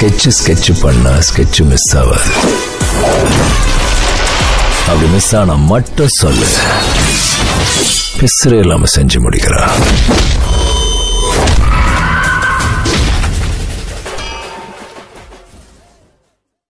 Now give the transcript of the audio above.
Sketch sketch பண்ணா sketch miss ஆகாது அப்படி மிஸ் ஆனா மட்டும் சொல்லு. பிசுறு இல்லாம செஞ்சு முடிக்கிறான்